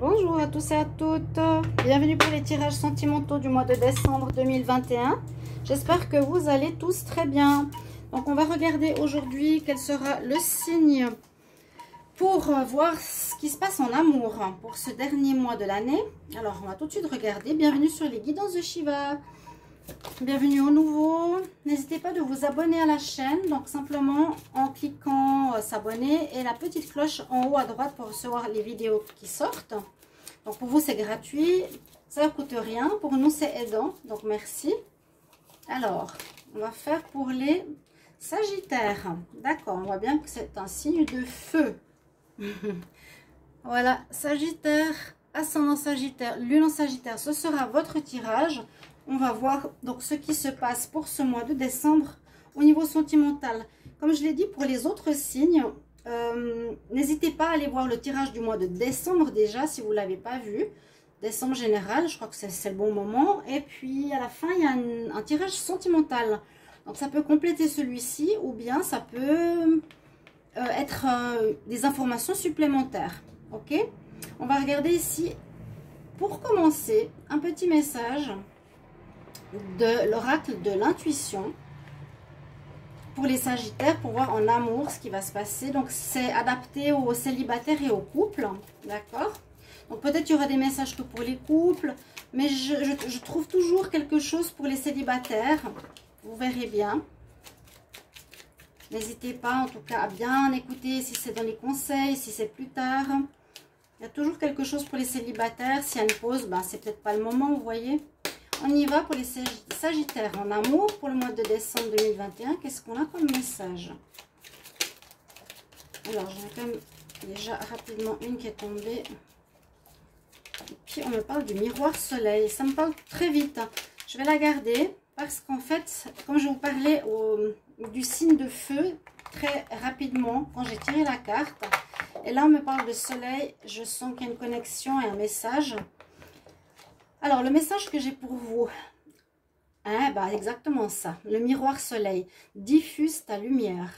Bonjour à tous et à toutes. Bienvenue pour les tirages sentimentaux du mois de décembre 2021. J'espère que vous allez tous très bien. Donc, on va regarder aujourd'hui quel sera le signe pour voir ce qui se passe en amour pour ce dernier mois de l'année. Alors, on va tout de suite regarder. Bienvenue sur les guidances de Shiva. Bienvenue au nouveau. N'hésitez pas de vous abonner à la chaîne. Donc, simplement en cliquant euh, s'abonner et la petite cloche en haut à droite pour recevoir les vidéos qui sortent. Donc, pour vous, c'est gratuit. Ça ne coûte rien. Pour nous, c'est aidant. Donc, merci. Alors, on va faire pour les Sagittaires. D'accord, on voit bien que c'est un signe de feu. voilà, Sagittaire, ascendant Sagittaire, lune en Sagittaire, ce sera votre tirage. On va voir donc ce qui se passe pour ce mois de décembre au niveau sentimental. Comme je l'ai dit pour les autres signes, euh, n'hésitez pas à aller voir le tirage du mois de décembre déjà si vous ne l'avez pas vu. Décembre général, je crois que c'est le bon moment. Et puis à la fin, il y a un, tirage sentimental. Donc ça peut compléter celui-ci ou bien ça peut euh, être euh, des informations supplémentaires. Ok? On va regarder ici, pour commencer, un petit message de l'oracle de l'intuition pour les sagittaires pour voir en amour ce qui va se passer. Donc c'est adapté aux célibataires et aux couples, d'accord? Donc peut-être il y aura des messages que pour les couples, mais je, trouve toujours quelque chose pour les célibataires. Vous verrez bien. N'hésitez pas en tout cas à bien écouter si c'est dans les conseils, si c'est plus tard. Il y a toujours quelque chose pour les célibataires. S'il y a une pause, ben, c'est peut-être pas le moment, vous voyez. On y va pour les Sagittaires en amour pour le mois de décembre 2021. Qu'est-ce qu'on a comme message? Alors, j'ai quand même déjà rapidement une qui est tombée. Et puis, on me parle du miroir soleil. Ça me parle très vite. Je vais la garder parce qu'en fait, comme je vous parlais du signe de feu très rapidement quand j'ai tiré la carte, et là, on me parle de soleil. Je sens qu'il y a une connexion et un message. Alors, le message que j'ai pour vous, hein, bah, exactement ça. Le miroir soleil, diffuse ta lumière.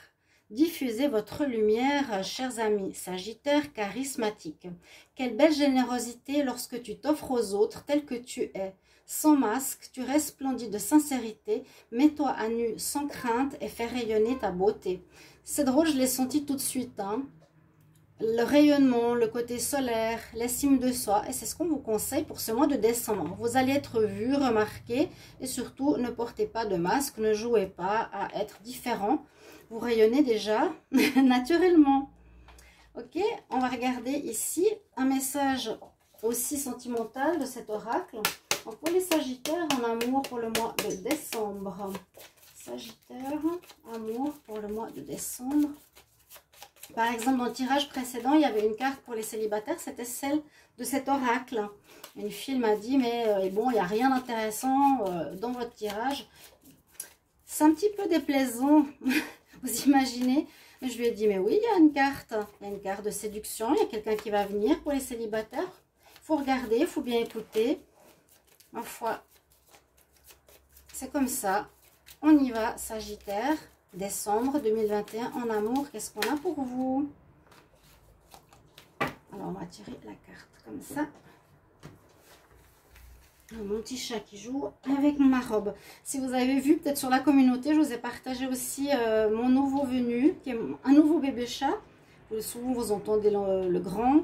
Diffusez votre lumière, chers amis, Sagittaire charismatique. Quelle belle générosité lorsque tu t'offres aux autres tel que tu es. Sans masque, tu resplendis de sincérité, mets-toi à nu sans crainte et fais rayonner ta beauté. C'est drôle, je l'ai senti tout de suite. Hein le rayonnement, le côté solaire, l'estime de soi. Et c'est ce qu'on vous conseille pour ce mois de décembre. Vous allez être vu, remarqué et surtout ne portez pas de masque, ne jouez pas à être différent. Vous rayonnez déjà naturellement. Ok, on va regarder ici un message aussi sentimental de cet oracle. pour les Sagittaires, en amour pour le mois de décembre. Sagittaire, amour pour le mois de décembre. Par exemple, dans le tirage précédent, il y avait une carte pour les célibataires, c'était celle de cet oracle. Une fille m'a dit, mais euh, bon, il n'y a rien d'intéressant euh, dans votre tirage. C'est un petit peu déplaisant, vous imaginez Je lui ai dit, mais oui, il y a une carte. Il y a une carte de séduction, il y a quelqu'un qui va venir pour les célibataires. Il faut regarder, il faut bien écouter. Foi, c'est comme ça. On y va, Sagittaire décembre 2021 en amour. Qu'est-ce qu'on a pour vous? Alors, on va tirer la carte comme ça. Mon petit chat qui joue avec ma robe. Si vous avez vu, peut-être sur la communauté, je vous ai partagé aussi euh, mon nouveau venu, qui est un nouveau bébé chat. Souvent, vous entendez le, grand.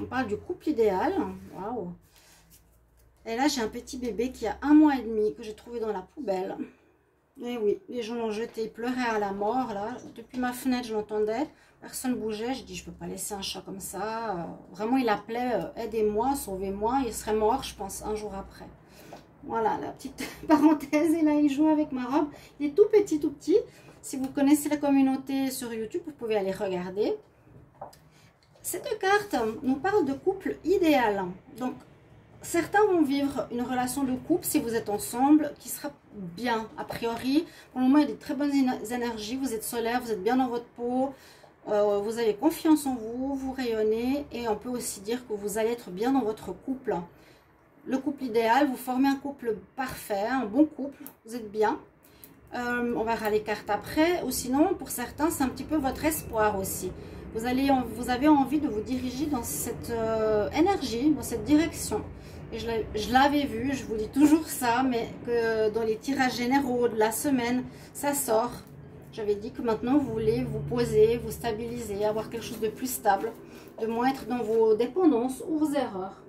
On parle du couple idéal. Waouh Et là, j'ai un petit bébé qui a un mois et demi, que j'ai trouvé dans la poubelle. Et eh oui, les gens l'ont jeté, ils pleuraient à la mort, là. Depuis ma fenêtre, je l'entendais. Personne ne bougeait. Je dis, je ne peux pas laisser un chat comme ça. Euh, vraiment, il appelait, euh, aidez-moi, sauvez-moi. Il serait mort, je pense, un jour après. Voilà, la petite parenthèse. Et là, il joue avec ma robe. Il est tout petit, tout petit. Si vous connaissez la communauté sur YouTube, vous pouvez aller regarder. Cette carte nous parle de couple idéal. Donc, certains vont vivre une relation de couple si vous êtes ensemble qui sera bien a priori. Pour le moment, il y a des très bonnes énergies. Vous êtes solaire, vous êtes bien dans votre peau. Euh, vous avez confiance en vous, vous rayonnez. Et on peut aussi dire que vous allez être bien dans votre couple. Le couple idéal, vous formez un couple parfait, un bon couple. Vous êtes bien. Euh, on verra les cartes après. Ou sinon, pour certains, c'est un petit peu votre espoir aussi. Vous, allez, vous avez envie de vous diriger dans cette euh, énergie, dans cette direction. Et je l'avais vu, je vous dis toujours ça, mais que dans les tirages généraux de la semaine, ça sort. J'avais dit que maintenant, vous voulez vous poser, vous stabiliser, avoir quelque chose de plus stable, de moins être dans vos dépendances ou vos erreurs.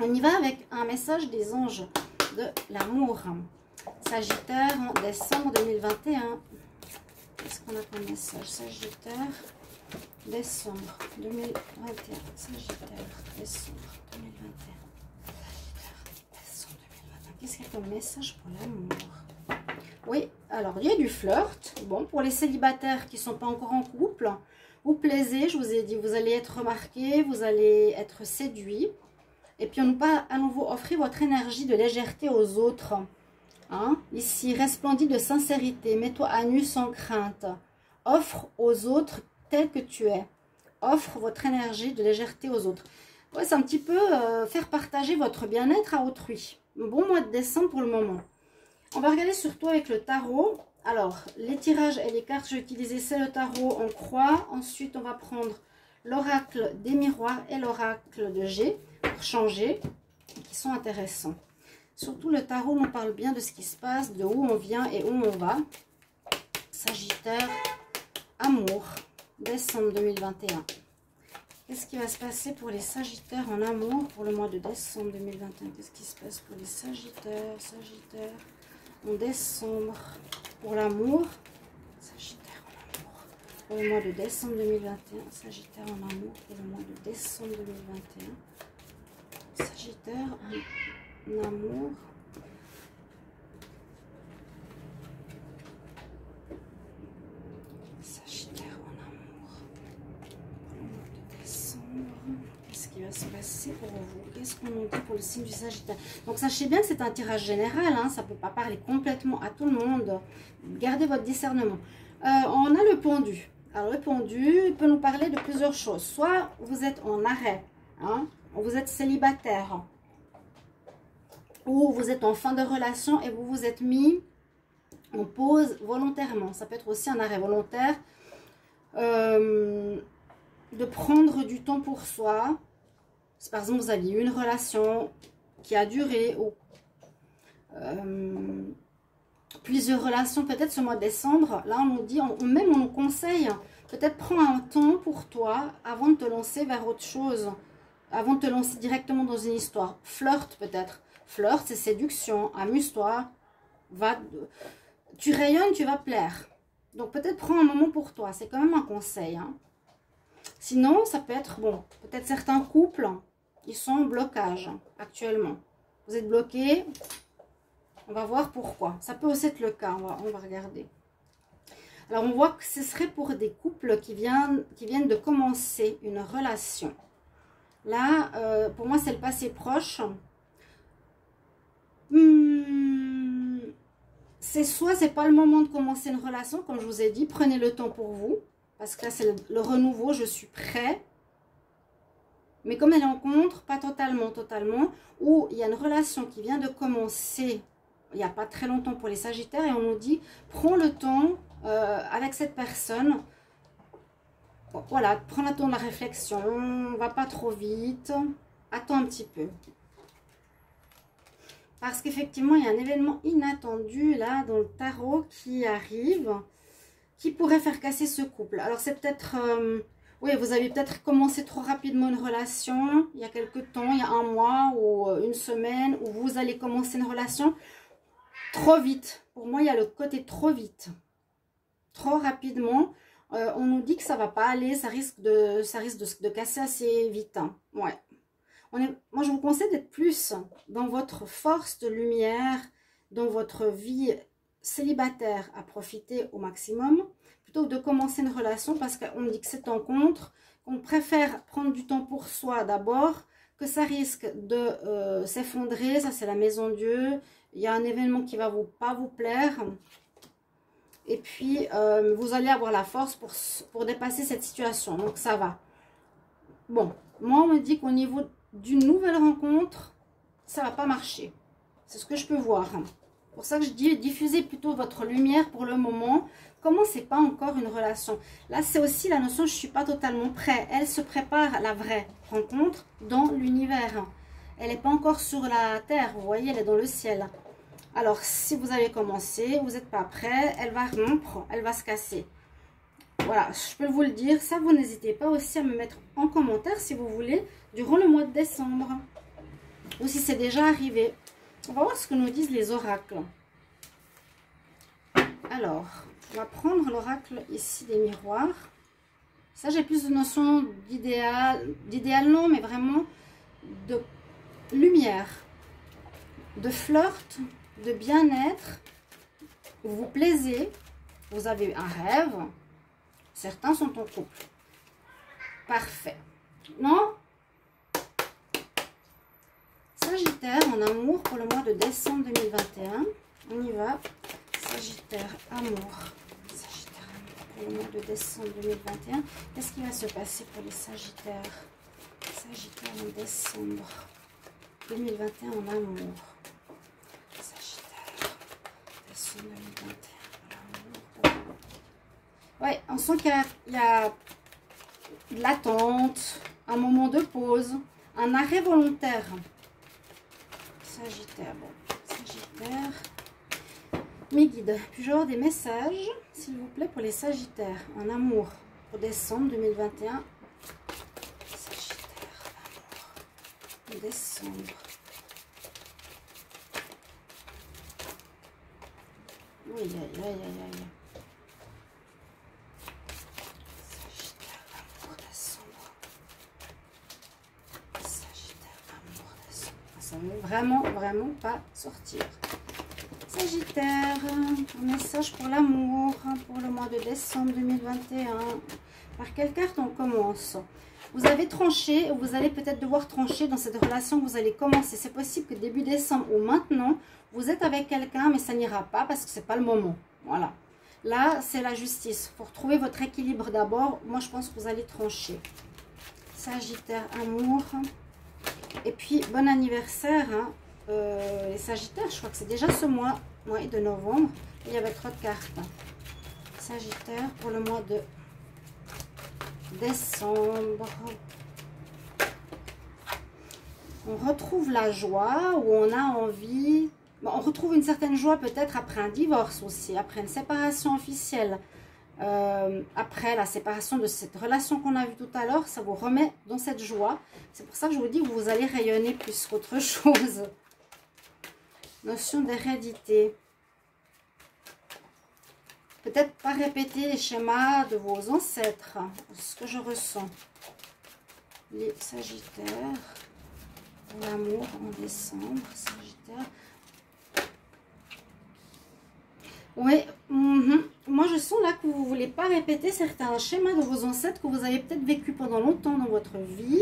On y va avec un message des anges de l'amour. Sagittaire en décembre 2021. Qu'est-ce qu'on a comme message? Sagittaire, décembre 2021. Sagittaire, décembre 2021. Qu'est-ce qu'il y a message pour l'amour? Oui, alors il y a du flirt. Bon, pour les célibataires qui ne sont pas encore en couple, vous plaisez, je vous ai dit, vous allez être remarqué, vous allez être séduit. Et puis on nous pas à nouveau offrir votre énergie de légèreté aux autres. Hein? Ici, resplendis de sincérité, mets-toi à nu sans crainte. Offre aux autres tel que tu es. Offre votre énergie de légèreté aux autres. C'est un petit peu euh, faire partager votre bien-être à autrui bon mois de décembre pour le moment. On va regarder surtout avec le tarot. Alors, les tirages et les cartes que j'ai utilisées, c'est le tarot en croix. Ensuite, on va prendre l'oracle des miroirs et l'oracle de G pour changer, qui sont intéressants. Surtout le tarot nous parle bien de ce qui se passe, de où on vient et où on va. Sagittaire, amour, décembre 2021. Qu'est-ce qui va se passer pour les Sagittaires en amour pour le mois de décembre 2021 Qu'est-ce qui se passe pour les Sagittaires Sagittaires en décembre pour l'amour? Sagittaire en amour pour le mois de décembre 2021. Sagittaire en amour pour le mois de décembre 2021. Sagittaire en amour passer pour vous Qu'est-ce qu'on nous dit pour le signe du Sagittaire? Donc sachez bien que c'est un tirage général, hein, ça ne peut pas parler complètement à tout le monde. Gardez votre discernement. Euh, on a le pendu. Alors le pendu peut nous parler de plusieurs choses. Soit vous êtes en arrêt, hein, vous êtes célibataire, ou vous êtes en fin de relation et vous vous êtes mis en pause volontairement. Ça peut être aussi un arrêt volontaire. Euh, de prendre du temps pour soi, par exemple vous aviez une relation qui a duré ou euh, plusieurs relations peut-être ce mois de décembre, là on nous dit, on, même on nous conseille, peut-être prends un temps pour toi avant de te lancer vers autre chose, avant de te lancer directement dans une histoire. Flirte peut-être. Flirte, c'est séduction, amuse-toi, va, tu rayonnes, tu vas plaire. Donc peut-être prends un moment pour toi, c'est quand même un conseil. Hein. Sinon, ça peut être, bon, peut-être certains couples ils sont en blocage actuellement. Vous êtes bloqué. On va voir pourquoi. Ça peut aussi être le cas. On va, regarder. Alors, on voit que ce serait pour des couples qui viennent, qui viennent de commencer une relation. Là, euh, pour moi, c'est le passé proche. Hmm, c'est soit c'est pas le moment de commencer une relation, comme je vous ai dit, prenez le temps pour vous. Parce que là, c'est le renouveau, je suis prêt mais comme elle rencontre, pas totalement, totalement, où il y a une relation qui vient de commencer il n'y a pas très longtemps pour les Sagittaires et on nous dit, prends le temps euh, avec cette personne, voilà, prends le temps de la réflexion, va pas trop vite, attends un petit peu. Parce qu'effectivement, il y a un événement inattendu là dans le tarot qui arrive, qui pourrait faire casser ce couple. Alors c'est peut-être... Euh, oui, vous avez peut-être commencé trop rapidement une relation, il y a quelques temps, il y a un mois ou euh, une semaine, où vous allez commencer une relation trop vite. Pour moi, il y a le côté trop vite. Trop rapidement. Euh, on nous dit que ça va pas aller, ça risque de, ça risque de, casser assez vite. Hein. Moi, je vous conseille d'être plus dans votre force de lumière, dans votre vie célibataire à profiter au maximum de commencer une relation parce qu'on dit que c'est en contre, qu'on préfère prendre du temps pour soi d'abord, que ça risque de euh, s'effondrer, ça c'est la maison Dieu, il y a un événement qui va vous pas vous plaire, et puis euh, vous allez avoir la force pour, pour dépasser cette situation, donc ça va. Bon, moi on me dit qu'au niveau d'une nouvelle rencontre, ça va pas marcher. C'est ce que je peux voir. Pour ça que je dis diffusez plutôt votre lumière pour le moment. Commencez pas encore une relation? Là, c'est aussi la notion je suis pas totalement prêt. Elle se prépare à la vraie rencontre dans l'univers. Elle n'est pas encore sur la terre, vous voyez, elle est dans le ciel. Alors, si vous avez commencé, vous n'êtes pas prêt, elle va rompre, elle va se casser. Voilà, je peux vous le dire. Ça, vous n'hésitez pas aussi à me mettre en commentaire si vous voulez, durant le mois de décembre. Ou si c'est déjà arrivé. On va voir ce que nous disent les oracles. Alors, on va prendre l'oracle ici des miroirs. Ça, j'ai plus de notion d'idéal, d'idéal non, mais vraiment de lumière, de flirt, de bien-être. Vous vous plaisez, vous avez un rêve. Certains sont en couple. Parfait. Non? Sagittaire en amour pour le mois de décembre 2021. On y va. Sagittaire, amour. Sagittaire, amour pour le mois de décembre 2021. Qu'est-ce qui va se passer pour les Sagittaires? Sagittaire en décembre 2021 en amour. Sagittaire, décembre 2021 en amour. Ouais, on sent qu'il y a de l'attente, un moment de pause, un arrêt volontaire. Sagittaire, bon, Sagittaire. Mes guides, puis-je avoir des messages, s'il vous plaît, pour les Sagittaires? En amour pour décembre 2021 Sagittaire, amour, décembre. Oui, aïe, aïe, aïe, aïe. Sagittaire, amour, décembre. Sagittaire, amour, décembre. Ça ne veut vraiment, vraiment pas sortir. Sagittaire, un message pour l'amour pour le mois de décembre 2021. Par quelle carte on commence? Vous avez tranché, ou vous allez peut-être devoir trancher dans cette relation que vous allez commencer. C'est possible que début décembre ou maintenant, vous êtes avec quelqu'un, mais ça n'ira pas parce que ce n'est pas le moment. Voilà. Là, c'est la justice. Pour trouver votre équilibre d'abord, moi, je pense que vous allez trancher. Sagittaire, amour. Et puis, bon anniversaire. Hein. Euh, les Sagittaires, je crois que c'est déjà ce mois, mois de novembre. Il y avait trop de cartes. Sagittaire pour le mois de décembre. On retrouve la joie où on a envie... On retrouve une certaine joie peut-être après un divorce aussi, après une séparation officielle. Euh, après la séparation de cette relation qu'on a vue tout à l'heure, ça vous remet dans cette joie. C'est pour ça que je vous dis que vous allez rayonner plus qu'autre chose. Notion d'hérédité. Peut-être pas répéter les schémas de vos ancêtres. Ce que je ressens. Les Sagittaires. L'amour en décembre. Sagittaire. Oui, mhm. moi je sens là que vous ne voulez pas répéter certains schémas de vos ancêtres que vous avez peut-être vécu pendant longtemps dans votre vie.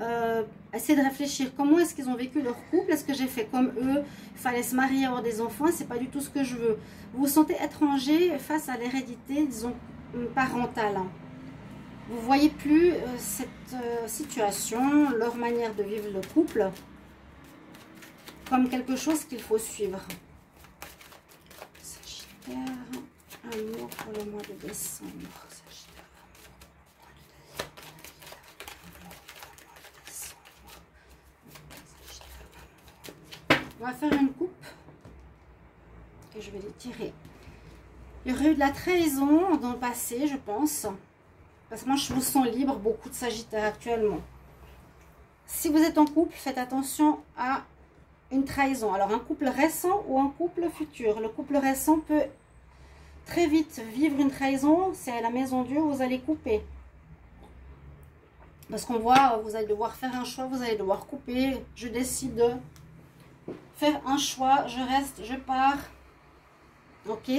Euh, essayez de réfléchir comment est-ce qu'ils ont vécu leur couple? Est-ce que j'ai fait comme eux? Il fallait se marier, avoir des enfants. C'est pas du tout ce que je veux. Vous vous sentez étranger face à l'hérédité, disons, parentale. Vous voyez plus euh, cette euh, situation, leur manière de vivre le couple, comme quelque chose qu'il faut suivre. Sagittaire, amour pour le mois de décembre. On va faire une coupe et je vais les tirer. Il y aurait eu de la trahison dans le passé, je pense. Parce que moi, je vous sens libre, beaucoup de Sagittaires actuellement. Si vous êtes en couple, faites attention à une trahison. Alors, un couple récent ou un couple futur? Le couple récent peut très vite vivre une trahison. C'est à la maison Dieu, vous allez couper. Parce qu'on voit, vous allez devoir faire un choix, vous allez devoir couper. Je décide de faire un choix. Je reste, je pars. Ok?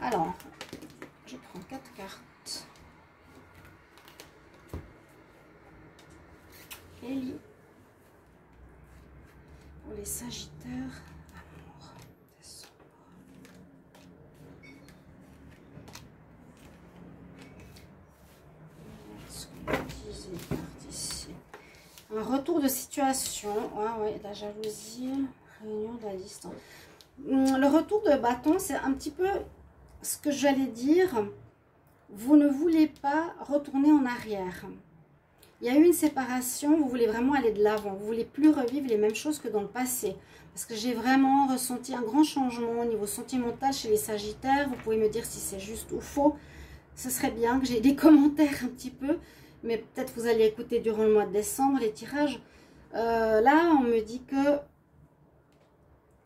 Alors, je prends quatre cartes. Pour les Sagittaires. Amour. Ce que un retour de situation. La jalousie. Réunion de la distance. Hum, le retour de bâton, c'est un petit peu ce que j'allais dire. Vous ne voulez pas retourner en arrière. Il y a eu une séparation, vous voulez vraiment aller de l'avant. Vous voulez plus revivre les mêmes choses que dans le passé. Parce que j'ai vraiment ressenti un grand changement au niveau sentimental chez les Sagittaires. Vous pouvez me dire si c'est juste ou faux. Ce serait bien que j'ai des commentaires un petit peu. Mais peut-être vous allez écouter durant le mois de décembre les tirages. Euh, là, on me dit que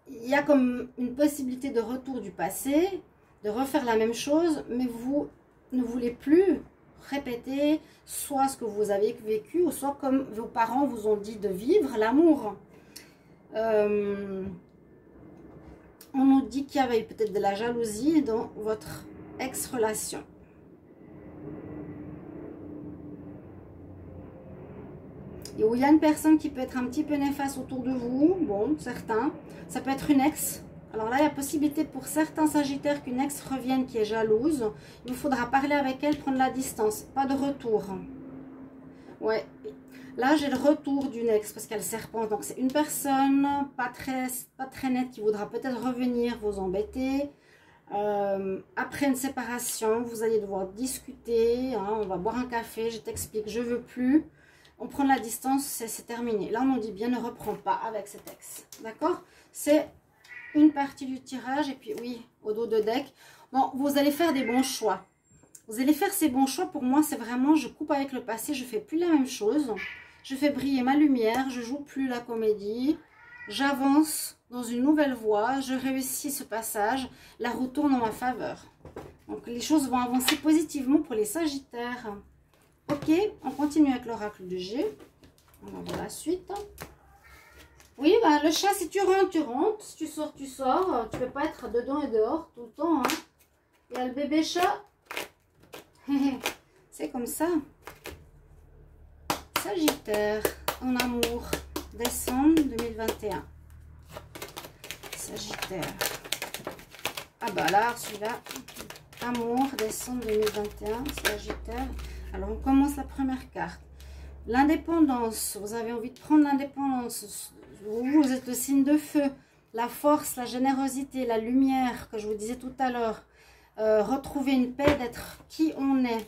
il y a comme une possibilité de retour du passé, de refaire la même chose, mais vous ne voulez plus répéter soit ce que vous avez vécu, ou soit comme vos parents vous ont dit de vivre l'amour. Euh, on nous dit qu'il y avait peut-être de la jalousie dans votre ex-relation. Et où il y a une personne qui peut être un petit peu néfaste autour de vous, bon, certains. Ça peut être une ex. Alors là, il y a possibilité pour certains sagittaires qu'une ex revienne qui est jalouse. Il vous faudra parler avec elle, prendre la distance. Pas de retour. Ouais. Là, j'ai le retour d'une ex parce qu'elle serpente. Donc, c'est une personne pas très, nette qui voudra peut-être revenir vous embêter. Euh, après une séparation, vous allez devoir discuter. Hein. on va boire un café. Je t'explique, je veux plus on prend la distance, c'est terminé. Là, on dit bien ne reprend pas avec cet ex. D'accord? C'est une partie du tirage. Et puis, oui, au dos de deck. Bon, vous allez faire des bons choix. Vous allez faire ces bons choix. Pour moi, c'est vraiment, je coupe avec le passé. Je fais plus la même chose. Je fais briller ma lumière. Je joue plus la comédie. J'avance dans une nouvelle voie. Je réussis ce passage. La roue tourne en ma faveur. Donc, les choses vont avancer positivement pour les sagittaires. Ok, on continue avec l'oracle de G. On va voir la suite. Oui, bah, le chat, si tu rentres, tu rentres. Si tu sors, tu sors. Tu ne peux pas être dedans et dehors tout le temps. Hein. Il y a le bébé chat. C'est comme ça. Sagittaire, en amour, décembre 2021. Sagittaire. Ah bah là, celui-là, amour, décembre 2021, Sagittaire. Alors, on commence la première carte. L'indépendance. Vous avez envie de prendre l'indépendance. Vous êtes le signe de feu. La force, la générosité, la lumière que je vous disais tout à l'heure. Euh, retrouver une paix d'être qui on est.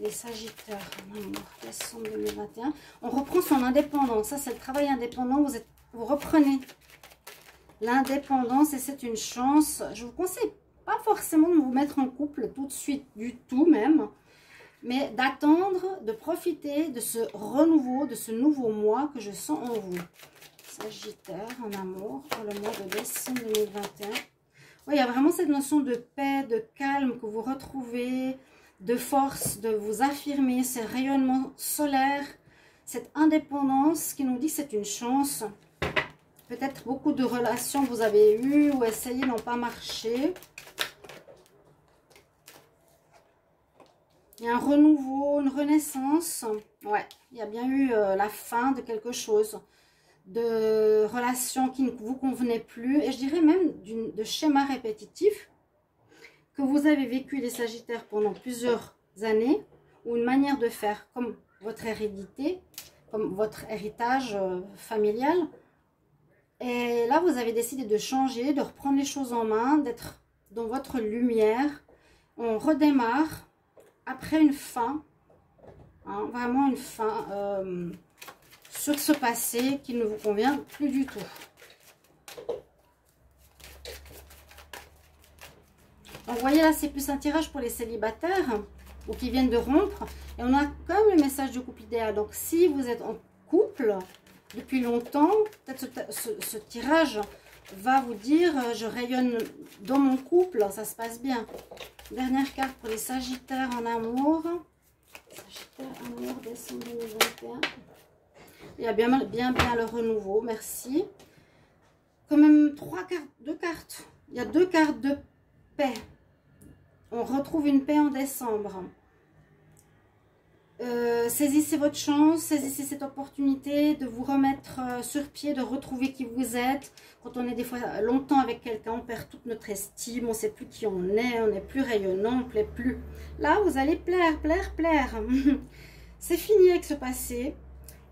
Les Sagittaires, décembre 2021. On reprend son indépendance. Ça, c'est le travail indépendant. Vous, êtes, vous reprenez l'indépendance et c'est une chance. Je vous conseille pas forcément de vous mettre en couple tout de suite du tout même mais d'attendre, de profiter de ce renouveau, de ce nouveau mois que je sens en vous. Sagittaire, en amour, pour le mois de décembre 2021. Oui, il y a vraiment cette notion de paix, de calme que vous retrouvez, de force, de vous affirmer, ce rayonnement solaire, cette indépendance qui nous dit que c'est une chance. Peut-être beaucoup de relations vous avez eues ou essayées n'ont pas marché. Il y a un renouveau, une renaissance. Ouais, il y a bien eu euh, la fin de quelque chose, de relations qui ne vous convenaient plus. Et je dirais même de schéma répétitif que vous avez vécu les Sagittaires pendant plusieurs années. Ou une manière de faire comme votre hérédité, comme votre héritage euh, familial. Et là, vous avez décidé de changer, de reprendre les choses en main, d'être dans votre lumière. On redémarre après une fin, hein, vraiment une fin euh, sur ce passé qui ne vous convient plus du tout. Donc, vous voyez là, c'est plus un tirage pour les célibataires ou qui viennent de rompre. Et on a comme le message du couple idéal. Donc, si vous êtes en couple depuis longtemps, peut-être ce, tirage va vous dire euh, je rayonne dans mon couple, ça se passe bien. Dernière carte pour les Sagittaires en amour. Sagittaire, amour, décembre 2021. Il y a bien, bien, le renouveau, merci. Quand même trois cartes, deux cartes. Il y a deux cartes de paix. On retrouve une paix en décembre. Euh, saisissez votre chance, saisissez cette opportunité de vous remettre euh, sur pied, de retrouver qui vous êtes. Quand on est des fois longtemps avec quelqu'un, on perd toute notre estime, on ne sait plus qui on est, on n'est plus rayonnant, on ne plaît plus. Là, vous allez plaire, plaire, plaire. C'est fini avec ce passé.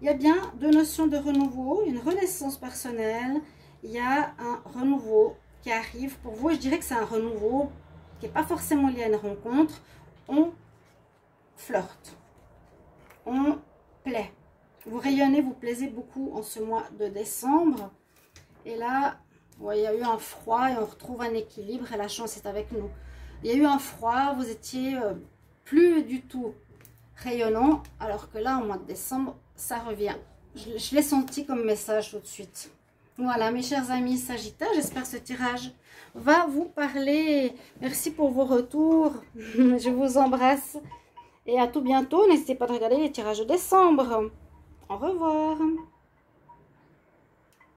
Il y a bien deux notions de renouveau, une renaissance personnelle il y a un renouveau qui arrive pour vous. Je dirais que c'est un renouveau qui n'est pas forcément lié à une rencontre. On flirte. On plaît. Vous rayonnez, vous plaisez beaucoup en ce mois de décembre. Et là, il y a eu un froid et on retrouve un équilibre et la chance est avec nous. Il y a eu un froid, vous étiez euh, plus du tout rayonnant, alors que là, au mois de décembre, ça revient. Je, l'ai senti comme message tout de suite. Voilà, mes chers amis Sagittaires, j'espère ce tirage va vous parler. Merci pour vos retours. je vous embrasse. Et à tout bientôt. N'hésitez pas à regarder les tirages de décembre. Au revoir.